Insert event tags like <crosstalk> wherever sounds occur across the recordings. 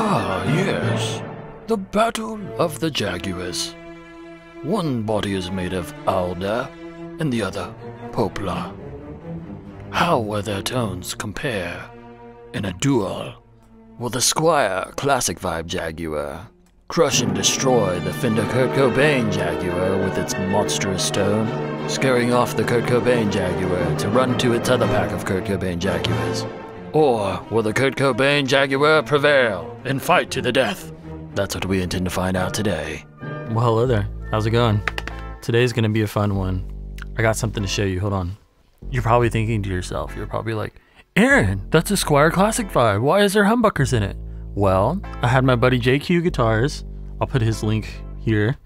Ah, yes. The Battle of the Jaguars. One body is made of alder, and the other poplar. How will their tones compare in a duel? Will the Squier Classic Vibe Jaguar crush and destroy the Fender Kurt Cobain Jaguar with its monstrous tone, scaring off the Kurt Cobain Jaguar to run to its other pack of Kurt Cobain Jaguars? Or will the Kurt Cobain Jaguar prevail and fight to the death? That's what we intend to find out today. Well, hello there. How's it going? Today's gonna be a fun one. I got something to show you. Hold on. You're probably thinking to yourself, you're probably like, Aaron, that's a Squier Classic vibe. Why is there humbuckers in it? Well, I had my buddy JQ Guitars, I'll put his link here,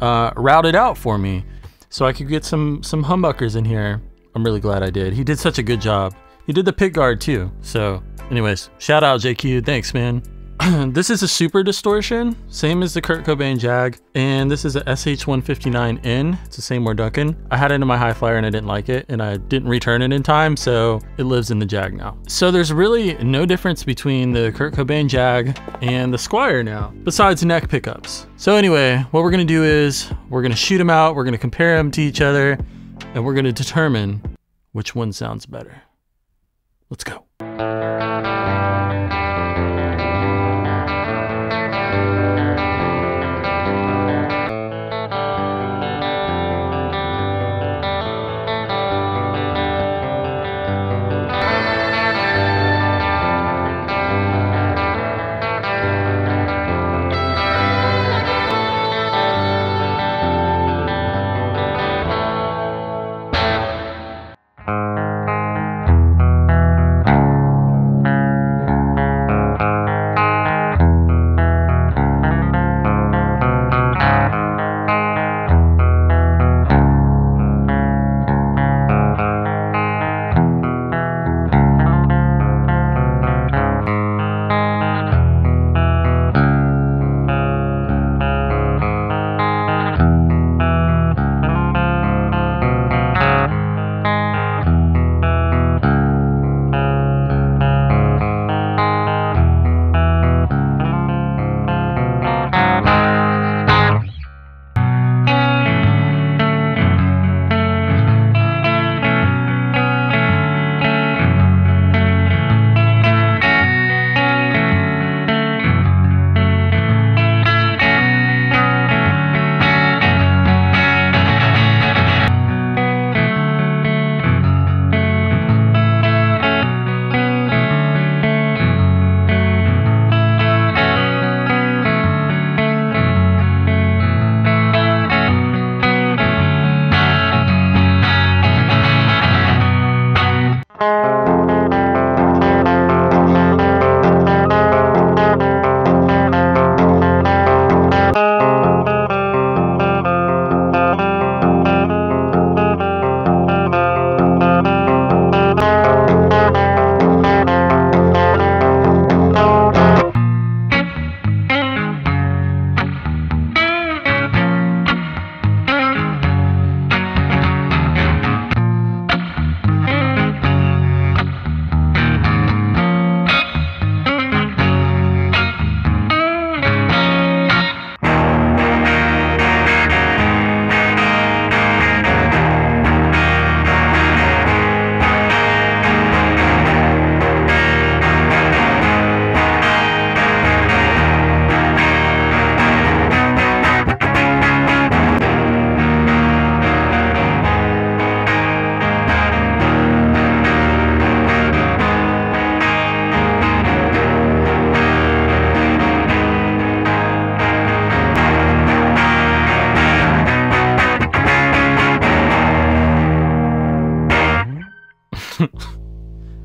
uh, routed out for me so I could get some some humbuckers in here. I'm really glad I did. He did such a good job. He did the pit guard too. So, anyways, shout out JQ. Thanks, man. <clears throat> this is a super distortion, same as the Kurt Cobain Jag, and this is a SH159N. It's the Seymour Duncan. I had it in my high flyer and I didn't like it, and I didn't return it in time, so it lives in the Jag now. So there's really no difference between the Kurt Cobain Jag and the Squier now, besides neck pickups. So anyway, what we're gonna do is we're gonna shoot them out, we're gonna compare them to each other, and we're gonna determine which one sounds better. Let's go.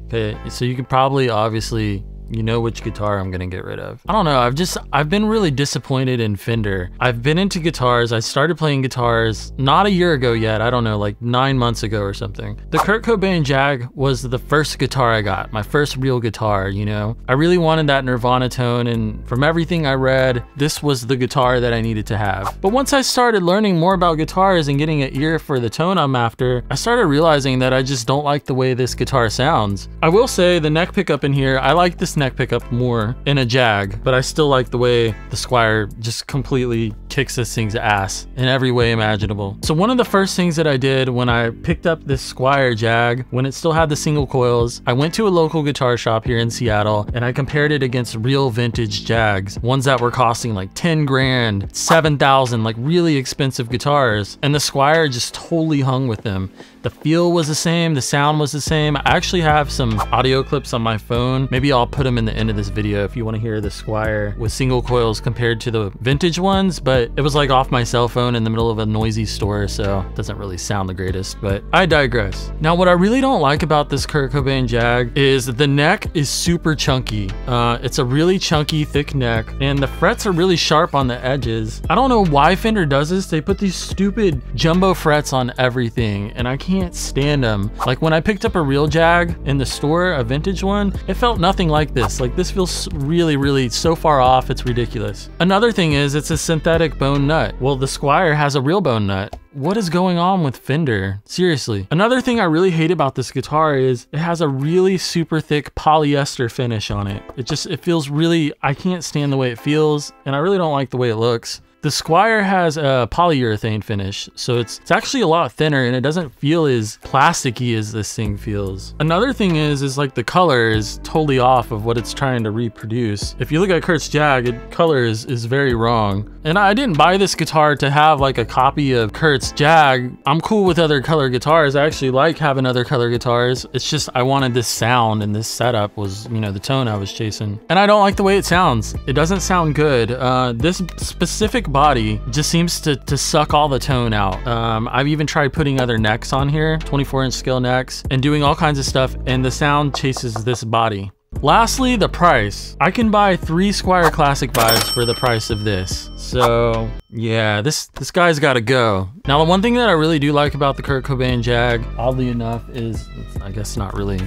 Okay, so you could probably obviously you know which guitar I'm gonna get rid of. I don't know, I've just, I've been really disappointed in Fender. I've been into guitars, I started playing guitars not a year ago yet, I don't know, like nine months ago or something. The Kurt Cobain Jag was the first guitar I got, my first real guitar, you know? I really wanted that Nirvana tone and from everything I read, this was the guitar that I needed to have. But once I started learning more about guitars and getting an ear for the tone I'm after, I started realizing that I just don't like the way this guitar sounds. I will say the neck pickup in here, I like this neck pickup more in a Jag, but I still like the way the Squier just completely kicks this thing's ass in every way imaginable. So one of the first things that I did when I picked up this Squier Jag, when it still had the single coils, I went to a local guitar shop here in Seattle and I compared it against real vintage Jags, ones that were costing like 10 grand, 7,000, like really expensive guitars. And the Squier just totally hung with them. The feel was the same, the sound was the same. I actually have some audio clips on my phone. Maybe I'll put them in the end of this video if you want to hear the Squier with single coils compared to the vintage ones, but it was like off my cell phone in the middle of a noisy store, so it doesn't really sound the greatest, but I digress. Now, what I really don't like about this Kurt Cobain Jag is the neck is super chunky. Uh, it's a really chunky, thick neck, and the frets are really sharp on the edges. I don't know why Fender does this. They put these stupid jumbo frets on everything, and I can't stand them. Like when I picked up a real Jag in the store, a vintage one, it felt nothing like this. Like this feels really, really so far off, it's ridiculous. Another thing is it's a synthetic bone nut. Well, the Squier has a real bone nut. What is going on with Fender? Seriously. Another thing I really hate about this guitar is it has a really super thick polyester finish on it. It just, it feels really, I can't stand the way it feels and I really don't like the way it looks. The Squier has a polyurethane finish, so it's it's actually a lot thinner and it doesn't feel as plasticky as this thing feels. Another thing is, is like the color is totally off of what it's trying to reproduce. If you look at Kurt's Jag, it, color is, is very wrong. And I didn't buy this guitar to have like a copy of Kurt's Jag. I'm cool with other color guitars. I actually like having other color guitars. It's just I wanted this sound and this setup was, you know, the tone I was chasing. And I don't like the way it sounds. It doesn't sound good. Uh, this specific body just seems to, to suck all the tone out. Um, I've even tried putting other necks on here, 24 inch scale necks, and doing all kinds of stuff, and the sound chases this body. Lastly, the price. I can buy three Squier Classic vibes for the price of this. So yeah, this this guy's got to go. Now, the one thing that I really do like about the Kurt Cobain Jag, oddly enough, is I guess not really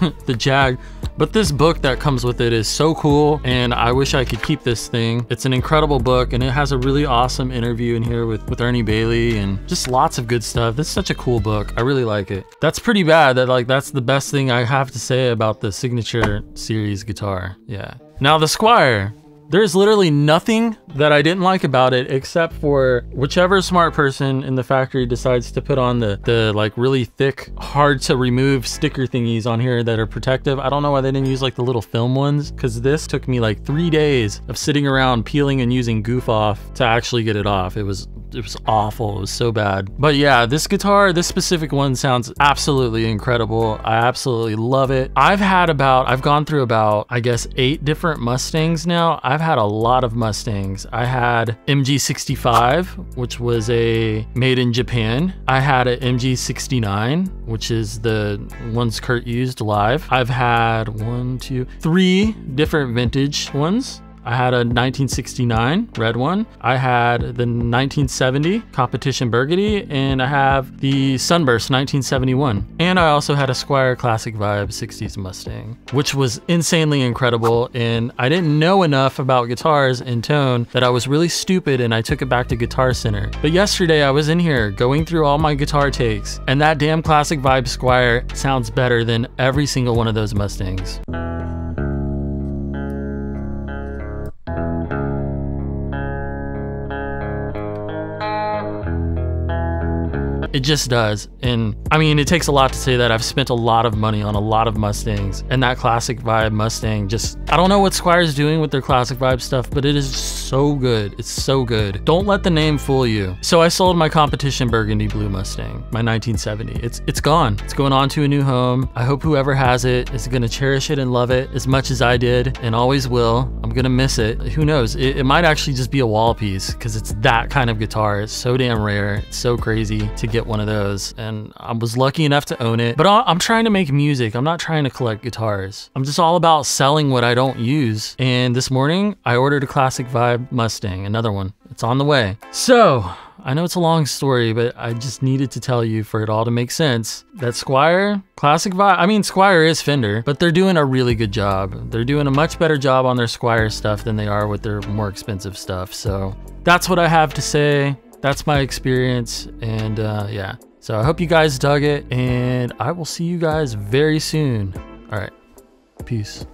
<laughs> the Jag. But this book that comes with it is so cool and I wish I could keep this thing. It's an incredible book and it has a really awesome interview in here with, with Ernie Bailey and just lots of good stuff. This is such a cool book. I really like it. That's pretty bad that like that's the best thing I have to say about the Signature Series guitar. Yeah. Now the Squier. There's literally nothing that I didn't like about it except for whichever smart person in the factory decides to put on the, the like really thick, hard to remove sticker thingies on here that are protective. I don't know why they didn't use like the little film ones because this took me like three days of sitting around peeling and using goof off to actually get it off. It was it was awful. It was so bad. But yeah, this guitar, this specific one sounds absolutely incredible. I absolutely love it. I've had about, I've gone through about, I guess, eight different Mustangs now. I've had a lot of Mustangs. I had MG65, which was a made in Japan. I had an MG69, which is the ones Kurt used live. I've had one, two, three different vintage ones. I had a 1969 red one. I had the 1970 Competition Burgundy, and I have the Sunburst 1971. And I also had a Squier Classic Vibe 60s Mustang, which was insanely incredible. And I didn't know enough about guitars and tone that I was really stupid and I took it back to Guitar Center. But yesterday I was in here going through all my guitar takes, and that damn Classic Vibe Squier sounds better than every single one of those Mustangs. It just does. And I mean, it takes a lot to say that I've spent a lot of money on a lot of Mustangs. And that classic vibe Mustang just, I don't know what Squier's doing with their classic vibe stuff, but it is so good. It's so good. Don't let the name fool you. So I sold my competition Burgundy Blue Mustang, my 1970. It's it's gone. It's going on to a new home. I hope whoever has it is gonna cherish it and love it as much as I did and always will. I'm gonna miss it. Who knows? It, it might actually just be a wall piece because it's that kind of guitar. It's so damn rare. It's so crazy to get one of those, and I was lucky enough to own it. But I'm trying to make music. I'm not trying to collect guitars. I'm just all about selling what I don't use. And this morning, I ordered a Classic Vibe Mustang, another one. It's on the way. So, I know it's a long story, but I just needed to tell you for it all to make sense. That Squier, Classic Vibe, I mean, Squier is Fender, but they're doing a really good job. They're doing a much better job on their Squier stuff than they are with their more expensive stuff. So that's what I have to say that's my experience. And uh, yeah, so I hope you guys dug it, and I will see you guys very soon. All right, peace.